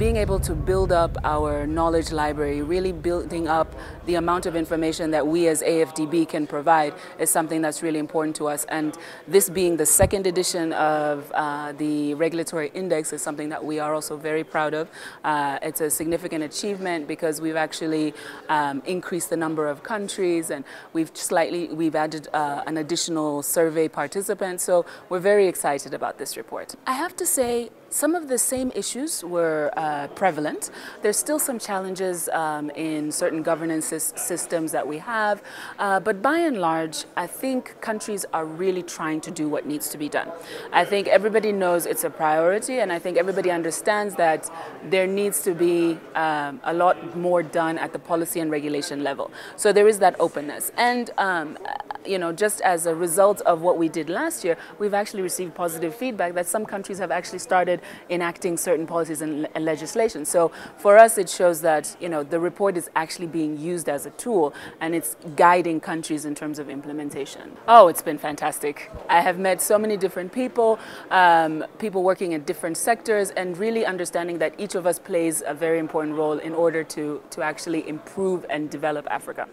being able to build up our knowledge library, really building up the amount of information that we as AFDB can provide is something that's really important to us. And this being the second edition of uh, the regulatory index is something that we are also very proud of. Uh, it's a significant achievement because we've actually um, increased the number of countries and we've slightly, we've added uh, an additional survey participant. So we're very excited about this report. I have to say, some of the same issues were uh, prevalent. There's still some challenges um, in certain governance systems that we have, uh, but by and large, I think countries are really trying to do what needs to be done. I think everybody knows it's a priority, and I think everybody understands that there needs to be um, a lot more done at the policy and regulation level. So there is that openness. And um, you know, just as a result of what we did last year, we've actually received positive feedback that some countries have actually started enacting certain policies and, and legislation. So for us, it shows that, you know, the report is actually being used as a tool and it's guiding countries in terms of implementation. Oh, it's been fantastic. I have met so many different people, um, people working in different sectors and really understanding that each of us plays a very important role in order to, to actually improve and develop Africa.